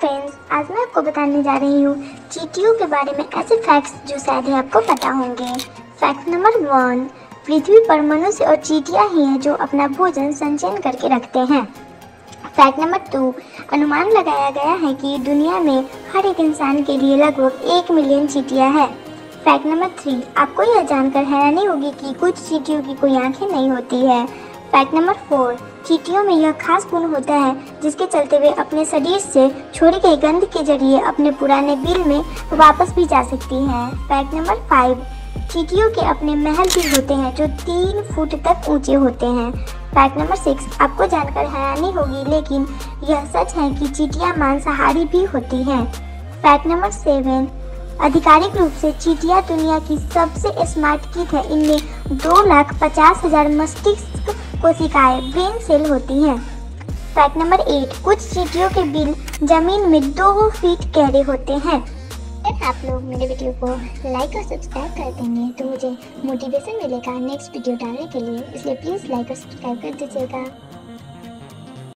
Friends आज मैं आपको बताने जा रही हूँ चीटियों के बारे में ऐसे फैक्ट्स जो शायद ही आपको पता होंगे। फैक्ट नंबर वन पृथ्वी पर मनुष्य और चीटियाँ ही हैं जो अपना भोजन संचयन करके रखते हैं। फैक्ट नंबर टू अनुमान लगाया गया है कि दुनिया में हर एक इंसान के लिए लगभग एक मिलियन चीटियाँ हैं। फैक्ट नंबर थ्री आपको यह जानकर हैरानी होगी कि कुछ चीटियों की कोई आँखें नहीं होती है। फैक्ट नंबर फोर चीटियों में यह खास गुण होता है, जिसके चलते वे अपने शरीर से छोड़ी गई गंध के ज़रिए अपने पुराने बिल में वापस भी जा सकती हैं। फैक्ट नंबर फाइव चीटियों के अपने महल भी होते हैं, जो तीन फुट तक ऊँचे होते हैं। फैक्ट नंबर सिक्स आपको जानकर हैरानी होगी, लेकिन यह सच है कि चीटियाँ मांसाहारी भी होती हैं। फैक्ट नंबर सेवन आधिकारिक रूप से चीटियाँ दुनिया की सबसे स्मार्ट कीट है। इनमें दो लाख पचास हज़ार मस्तिष्क कोशिकाएँ ब्रेन सेल होती हैं। फैक्ट नंबर एट, कुछ चीटियों के बिल ज़मीन में दो फीट गहरे होते हैं। अगर आप लोग मेरे वीडियो को लाइक और सब्सक्राइब कर देंगे तो मुझे मोटिवेशन मिलेगा नेक्स्ट वीडियो डालने के लिए, इसलिए प्लीज़ लाइक और सब्सक्राइब कर दीजिएगा।